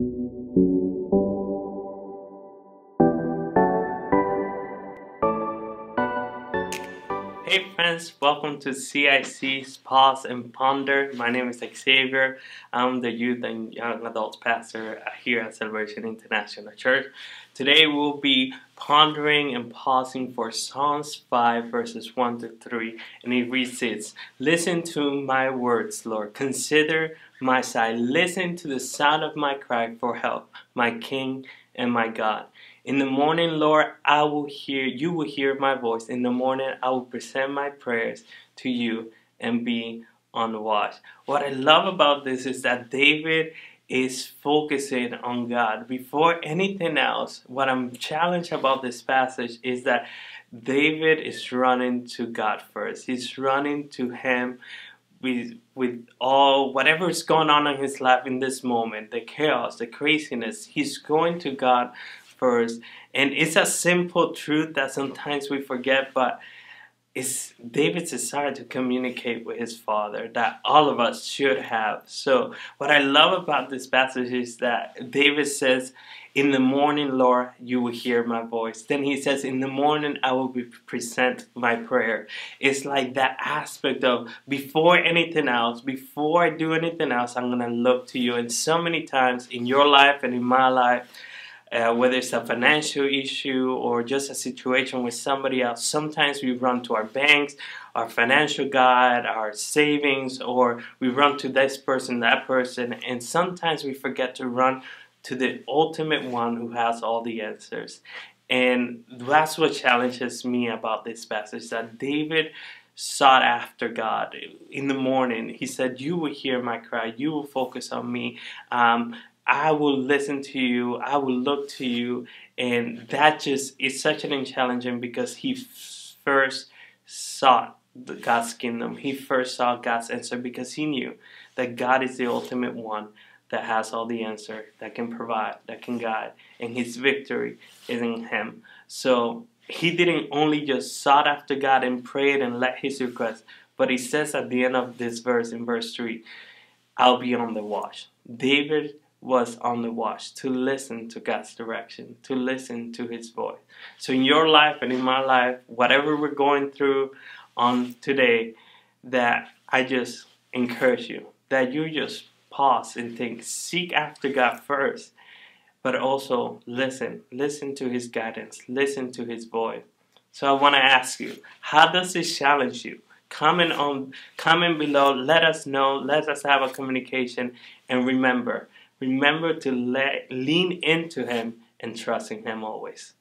Hey friends, welcome to CIC's Pause and Ponder. My name is Xavier. I'm the youth and young adults pastor here at Celebration International Church. Today we'll be pondering and pausing for Psalms 5 verses 1 to 3 and it reads this Listen to my words, Lord. Consider my side. Listen to the sound of my cry for help, my King and my God. In the morning, Lord, I will hear, you will hear my voice. In the morning, I will present my prayers to you and be on the watch. What I love about this is that David is focusing on God. Before anything else, what I'm challenged about this passage is that David is running to God first. He's running to Him with with all whatever is going on in his life in this moment, the chaos, the craziness. He's going to God first. And it's a simple truth that sometimes we forget, but it's David's desire to communicate with his father that all of us should have. So, what I love about this passage is that David says, In the morning, Lord, you will hear my voice. Then he says, In the morning, I will present my prayer. It's like that aspect of before anything else, before I do anything else, I'm going to look to you. And so many times in your life and in my life, uh, whether it's a financial issue or just a situation with somebody else. Sometimes we run to our banks, our financial guide, our savings, or we run to this person, that person, and sometimes we forget to run to the ultimate one who has all the answers. And that's what challenges me about this passage that David sought after God in the morning. He said, You will hear my cry, you will focus on me. Um, I will listen to you, I will look to you, and that just is such an challenging because he first sought the God's kingdom. He first saw God's answer because he knew that God is the ultimate one that has all the answer, that can provide, that can guide, and his victory is in him. So he didn't only just sought after God and prayed and let his request, but he says at the end of this verse in verse 3, I'll be on the watch. David was on the watch to listen to God's direction, to listen to His voice. So, in your life and in my life, whatever we're going through on today, that I just encourage you that you just pause and think, seek after God first, but also listen, listen to His guidance, listen to His voice. So, I want to ask you, how does this challenge you? Comment on comment below, let us know, let us have a communication, and remember Remember to let, lean into Him and trust in Him always.